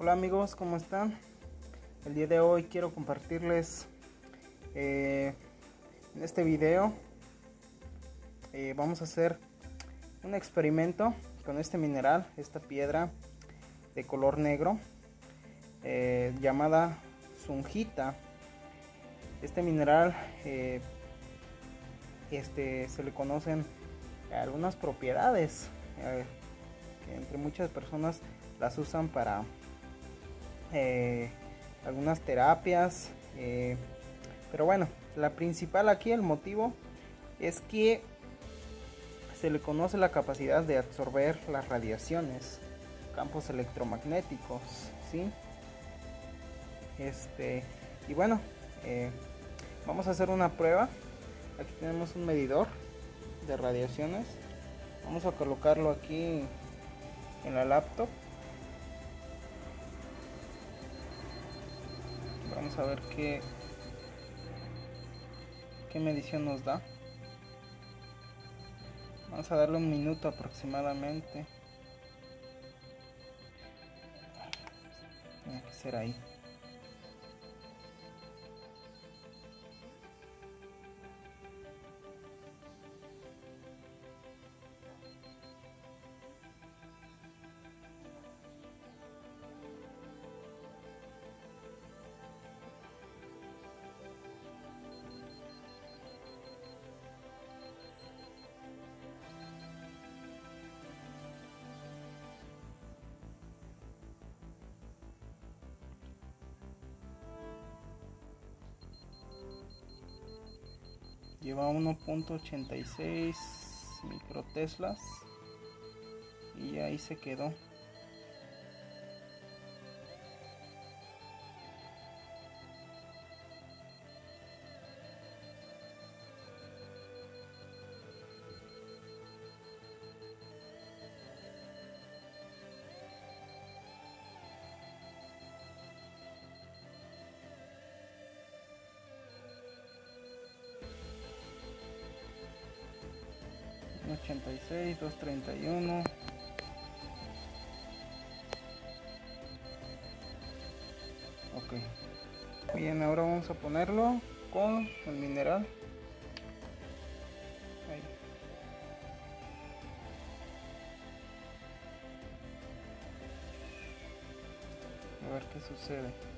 Hola amigos, ¿cómo están? El día de hoy quiero compartirles eh, en este video eh, vamos a hacer un experimento con este mineral, esta piedra de color negro eh, llamada zungita. Este mineral este, se le conocen algunas propiedades que entre muchas personas las usan para eh, algunas terapias eh, pero bueno la principal aquí el motivo es que se le conoce la capacidad de absorber las radiaciones campos electromagnéticos ¿sí? este y bueno eh, vamos a hacer una prueba. Aquí tenemos un medidor de radiaciones. Vamos a colocarlo aquí en la laptop vamos a ver qué qué medición nos da. Vamos a darle un minuto aproximadamente. Tiene que ser ahí lleva 1.86 microteslas. Y ahí se quedó 86, 231. Ok. Bien, ahora vamos a ponerlo con el mineral. A ver qué sucede.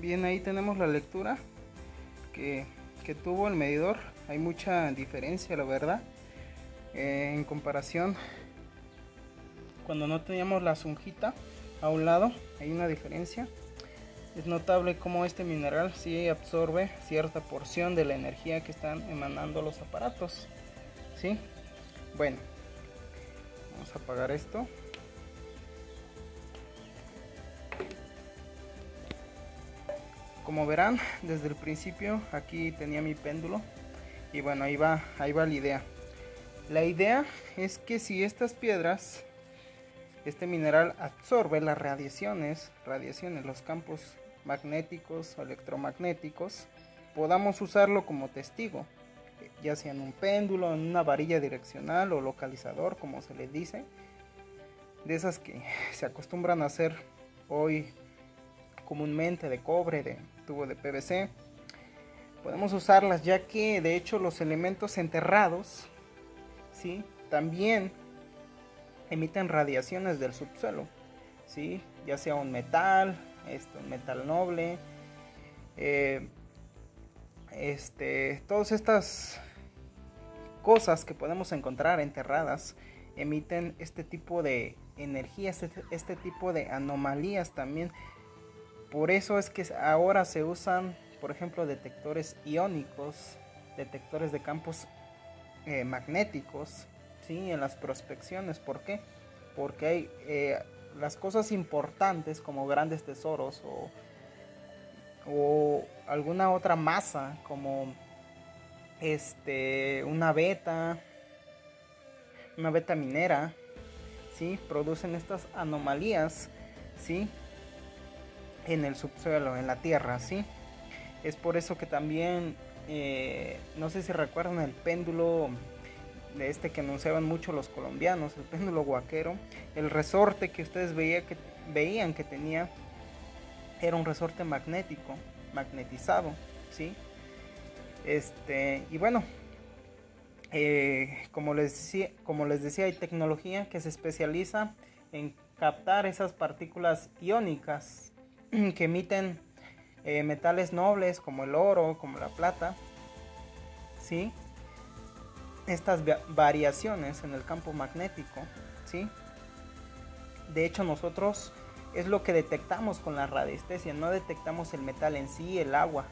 Bien, ahí tenemos la lectura que, tuvo el medidor. Hay mucha diferencia, la verdad. Eh, en comparación, cuando no teníamos la zunjita a un lado, hay una diferencia. Es notable cómo este mineral sí absorbe cierta porción de la energía que están emanando los aparatos. ¿Sí? Bueno, vamos a apagar esto. Como verán desde el principio aquí tenía mi péndulo y bueno ahí va ahí va la idea. La idea es que si estas piedras este mineral absorbe las radiaciones radiaciones los campos magnéticos o electromagnéticos podamos usarlo como testigo, ya sea en un péndulo, en una varilla direccional o localizador, como se le dice, de esas que se acostumbran a hacer hoy comúnmente de cobre, de tubo de PVC. Podemos usarlas ya que de hecho los elementos enterrados, ¿sí? También emiten radiaciones del subsuelo, ¿sí? Ya sea un metal, esto, un metal noble, eh, este, todas estas cosas que podemos encontrar enterradas emiten este tipo de energía, este, este tipo de anomalías también. Por eso es que ahora se usan, por ejemplo, detectores iónicos, detectores de campos eh, magnéticos, ¿sí? En las prospecciones. ¿Por qué? Porque hay eh, las cosas importantes como grandes tesoros o, o alguna otra masa como este una beta una beta minera ¿sí? producen estas anomalías ¿sí? En el subsuelo en la tierra ¿sí? es por eso que también eh, no sé si recuerdan el péndulo de este que anunciaban mucho los colombianos el péndulo guaquero el resorte que ustedes veía que, veían que tenía era un resorte magnético magnetizado ¿sí? Este, y bueno, eh, como, les decía, como les decía, hay tecnología que se especializa en captar esas partículas iónicas que emiten eh, metales nobles como el oro, como la plata, ¿sí? Estas variaciones en el campo magnético, ¿sí? De hecho, nosotros es lo que detectamos con la radiestesia, no detectamos el metal en sí, el agua,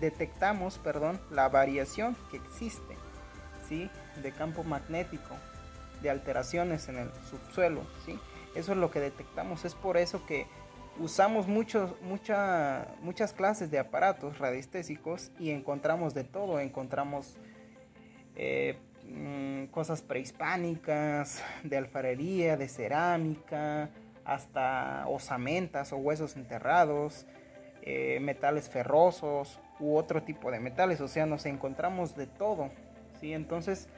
detectamos, perdón, la variación que existe, ¿sí? De campo magnético, de alteraciones en el subsuelo, ¿sí? Eso es lo que detectamos, es por eso que usamos muchos, mucha, muchas clases de aparatos radiestésicos y encontramos de todo, encontramos eh, mm, cosas prehispánicas, de alfarería, de cerámica, hasta osamentas o huesos enterrados, eh, metales ferrosos u otro tipo de metales, o sea, nos encontramos de todo, ¿sí? Entonces,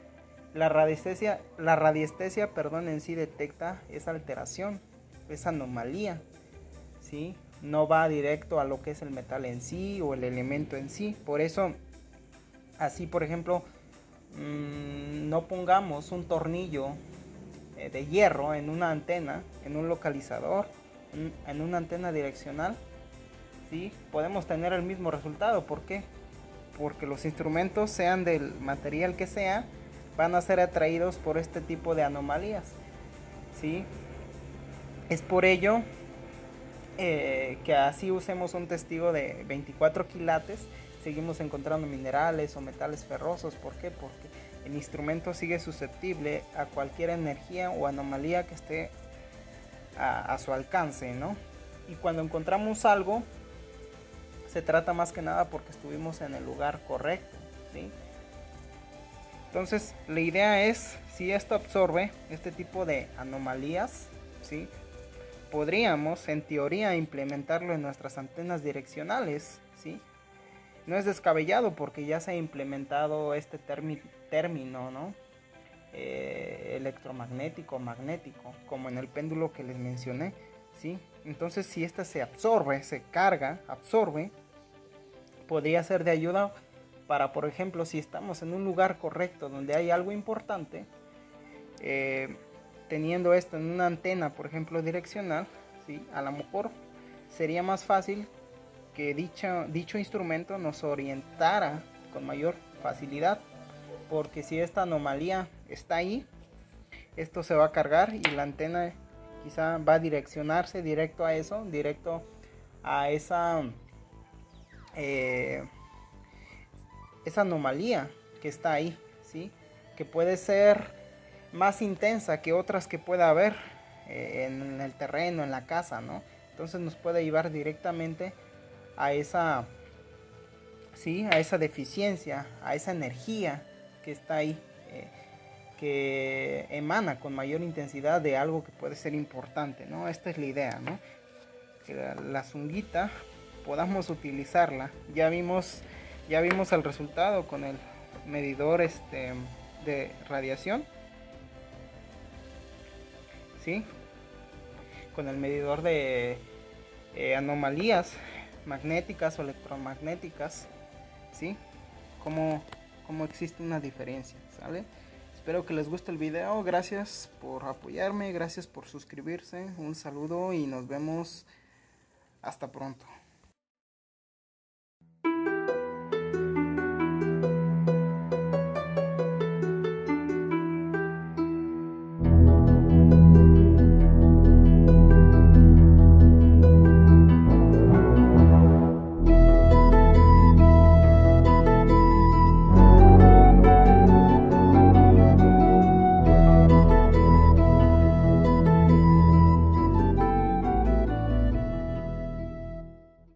la radiestesia, la radiestesia, perdón, en sí detecta esa alteración, esa anomalía, No va directo a lo que es el metal en sí o el elemento en sí, por eso, así por ejemplo, mm, no pongamos un tornillo eh, de hierro en una antena, en un localizador, en una antena direccional, ¿sí? podemos tener el mismo resultado. ¿Por qué? Porque los instrumentos, sean del material que sea, van a ser atraídos por este tipo de anomalías. ¿sí? Es por ello eh, que así usemos un testigo de 24 quilates, seguimos encontrando minerales o metales ferrosos. ¿Por qué? Porque el instrumento sigue susceptible a cualquier energía o anomalía que esté a, su alcance, ¿no? Y cuando encontramos algo, se trata más que nada porque estuvimos en el lugar correcto, ¿sí? Entonces, la idea es, si esto absorbe este tipo de anomalías, ¿sí? Podríamos, en teoría, implementarlo en nuestras antenas direccionales, ¿sí? No es descabellado porque ya se ha implementado este término ¿no? Eh, electromagnético, magnético, como en el péndulo que les mencioné, ¿sí? Entonces, si esta se absorbe, se carga, absorbe, podría ser de ayuda para, por ejemplo, si estamos en un lugar correcto donde hay algo importante, eh, teniendo esto en una antena, por ejemplo, direccional, ¿sí? A lo mejor sería más fácil que dicho, dicho instrumento nos orientara con mayor facilidad porque si esta anomalía está ahí, esto se va a cargar y la antena quizá va a direccionarse directo a eso, directo a esa, eh, esa anomalía que está ahí, ¿sí? que puede ser más intensa que otras que pueda haber eh, en el terreno, en la casa, ¿no? Entonces nos puede llevar directamente a esa, sí, a esa deficiencia, a esa energía que está ahí, eh, que emana con mayor intensidad de algo que puede ser importante, ¿no? Esta es la idea, ¿no? Que la, zunguita podamos utilizarla. Ya vimos ya vimos el resultado con el medidor este de radiación ¿sí? con el medidor de eh, anomalías magnéticas o electromagnéticas ¿sí? como, como existe una diferencia ¿sale? espero que les guste el video gracias por apoyarme gracias por suscribirse un saludo y nos vemos hasta pronto